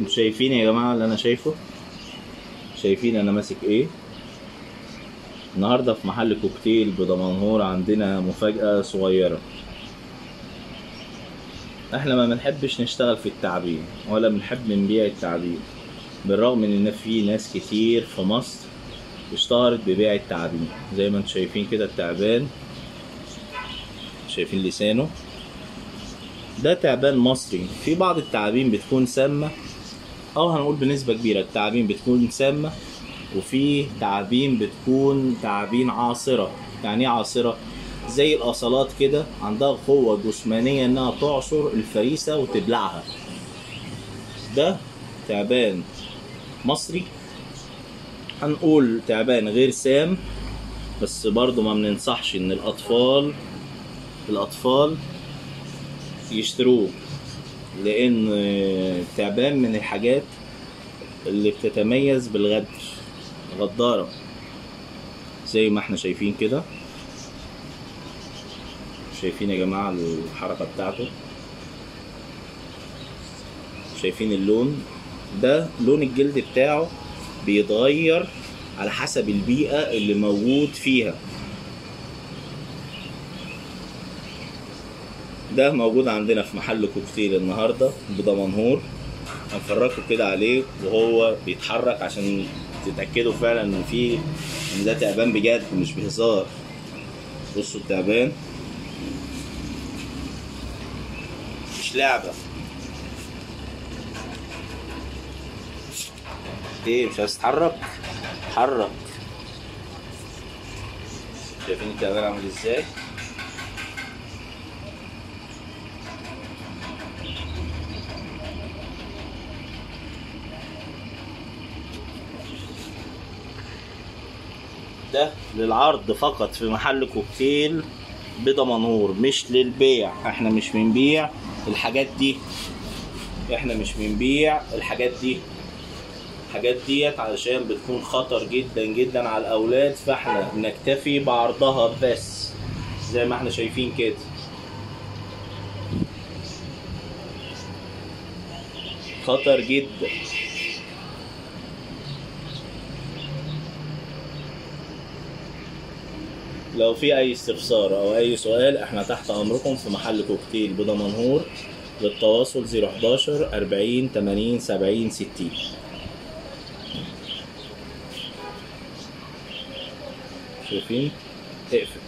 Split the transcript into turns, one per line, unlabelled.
أنتوا شايفين يا جماعة اللي أنا شايفه؟ شايفين أنا ماسك إيه؟ النهارده في محل كوكتيل بدمنهور عندنا مفاجأة صغيرة. إحنا ما بنحبش نشتغل في التعبين ولا بنحب نبيع التعبين بالرغم إن في ناس كتير في مصر اشتهرت ببيع التعابين زي ما أنتم شايفين كده التعبان. شايفين لسانه. ده تعبان مصري. في بعض التعابين بتكون سامة. أو هنقول بنسبة كبيرة التعابين بتكون سامة وفي تعابين بتكون تعابين عاصرة. يعني إيه عاصرة؟ زي الأصالات كده عندها قوة جسمانية إنها تعصر الفريسة وتبلعها. ده تعبان مصري. هنقول تعبان غير سام بس برضو ما بننصحش إن الأطفال الأطفال يشتروه. لأن التعبان من الحاجات اللي بتتميز بالغدر غدارة. زي ما إحنا شايفين كده. شايفين يا جماعة الحركة بتاعته. شايفين اللون. ده لون الجلد بتاعه بيتغير على حسب البيئة اللي موجود فيها. ده موجود عندنا في محل كوكتيل النهارده بدمنهور هنفرجكم كده عليه وهو بيتحرك عشان تتأكدوا فعلا إن في إن ده تعبان بجد مش بهزار. بصوا التعبان. مش لعبة. إيه مش عايز تتحرك؟ اتحرك شايفين التعبان عامل إزاي؟ ده للعرض فقط في محل كوكتيل بدمنهور مش للبيع. إحنا مش بنبيع الحاجات دي. إحنا مش بنبيع الحاجات دي. الحاجات ديت علشان بتكون خطر جدا جدا على الأولاد فاحنا نكتفي بعرضها بس. زي ما إحنا شايفين كده. خطر جدا. لو في أي استفسار أو أي سؤال إحنا تحت أمركم في محل كوكتيل بدمنهور للتواصل 011 40 80 70 60 شايفين؟ اقفل.